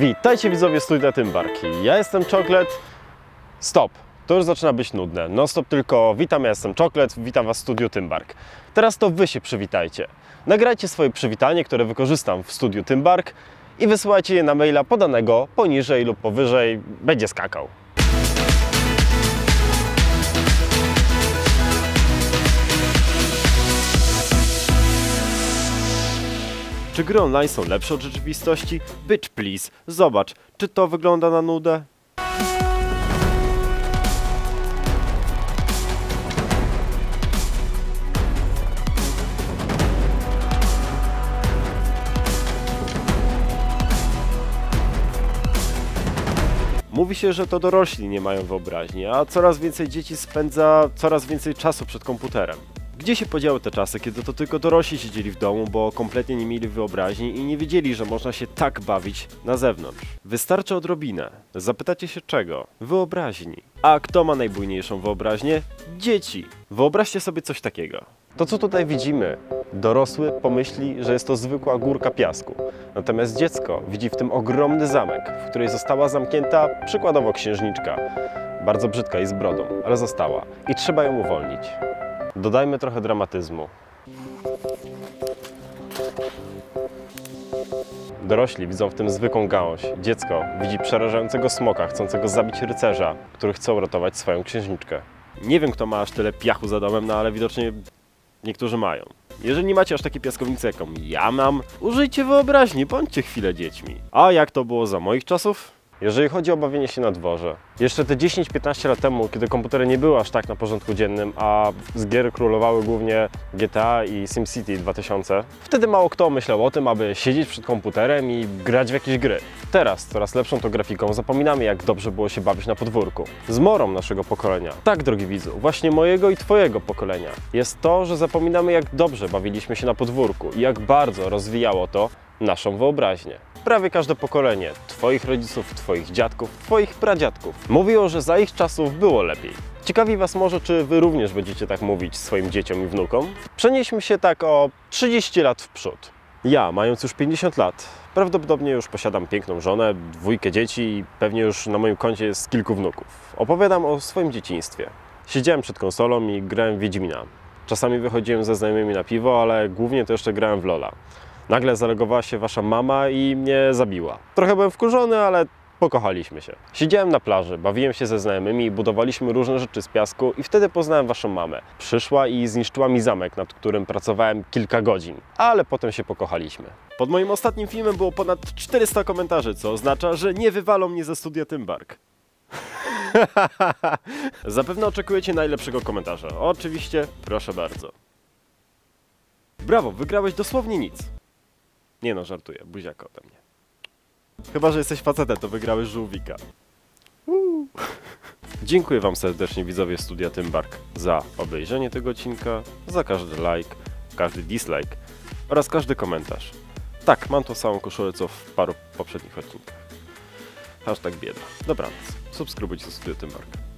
Witajcie widzowie studia Tymbarki. Ja jestem Czoklet. Stop. To już zaczyna być nudne. No stop tylko witam, ja jestem Czoklet, witam Was w studiu Tymbark. Teraz to Wy się przywitajcie. Nagrajcie swoje przywitanie, które wykorzystam w studiu Tymbark i wysyłajcie je na maila podanego poniżej lub powyżej. Będzie skakał. Czy gry online są lepsze od rzeczywistości? Bitch please, zobacz, czy to wygląda na nudę? Mówi się, że to dorośli nie mają wyobraźni, a coraz więcej dzieci spędza coraz więcej czasu przed komputerem. Gdzie się podziały te czasy, kiedy to tylko dorośli siedzieli w domu, bo kompletnie nie mieli wyobraźni i nie wiedzieli, że można się tak bawić na zewnątrz? Wystarczy odrobinę. Zapytacie się czego? Wyobraźni. A kto ma najbujniejszą wyobraźnię? Dzieci. Wyobraźcie sobie coś takiego. To co tutaj widzimy, dorosły pomyśli, że jest to zwykła górka piasku. Natomiast dziecko widzi w tym ogromny zamek, w której została zamknięta przykładowo księżniczka. Bardzo brzydka i z brodą, ale została. I trzeba ją uwolnić. Dodajmy trochę dramatyzmu. Dorośli widzą w tym zwykłą gałąź. Dziecko widzi przerażającego smoka, chcącego zabić rycerza, który chce uratować swoją księżniczkę. Nie wiem, kto ma aż tyle piachu za domem, no ale widocznie niektórzy mają. Jeżeli nie macie aż takiej piaskownicy, jaką ja mam, użyjcie wyobraźni, bądźcie chwilę dziećmi. A jak to było za moich czasów? Jeżeli chodzi o bawienie się na dworze, jeszcze te 10-15 lat temu, kiedy komputery nie były aż tak na porządku dziennym, a z gier królowały głównie GTA i SimCity 2000, wtedy mało kto myślał o tym, aby siedzieć przed komputerem i grać w jakieś gry. Teraz, coraz lepszą to grafiką, zapominamy jak dobrze było się bawić na podwórku. Zmorą naszego pokolenia, tak drogi widzu, właśnie mojego i twojego pokolenia, jest to, że zapominamy jak dobrze bawiliśmy się na podwórku i jak bardzo rozwijało to naszą wyobraźnię. Prawie każde pokolenie, Twoich rodziców, Twoich dziadków, Twoich pradziadków, mówiło, że za ich czasów było lepiej. Ciekawi Was może, czy Wy również będziecie tak mówić swoim dzieciom i wnukom? Przenieśmy się tak o 30 lat w przód. Ja, mając już 50 lat, prawdopodobnie już posiadam piękną żonę, dwójkę dzieci i pewnie już na moim koncie jest kilku wnuków. Opowiadam o swoim dzieciństwie. Siedziałem przed konsolą i grałem w Wiedźmina. Czasami wychodziłem ze znajomymi na piwo, ale głównie to jeszcze grałem w Lola. Nagle zalegowała się wasza mama i mnie zabiła. Trochę byłem wkurzony, ale pokochaliśmy się. Siedziałem na plaży, bawiłem się ze znajomymi i budowaliśmy różne rzeczy z piasku i wtedy poznałem waszą mamę. Przyszła i zniszczyła mi zamek, nad którym pracowałem kilka godzin, ale potem się pokochaliśmy. Pod moim ostatnim filmem było ponad 400 komentarzy, co oznacza, że nie wywalą mnie ze studia Tymbark. Zapewne oczekujecie najlepszego komentarza. Oczywiście, proszę bardzo. Brawo, wygrałeś dosłownie nic. Nie no, żartuję, buziaka ode mnie. Chyba, że jesteś facetem, to wygrałeś żółwika. Uuu. Dziękuję Wam serdecznie widzowie Studia Tymbark za obejrzenie tego odcinka, za każdy like, każdy dislike oraz każdy komentarz. Tak, mam tą samą koszulę co w paru poprzednich odcinkach. Hashtag bieda. Dobranoc. Subskrybujcie Studio Tymbark.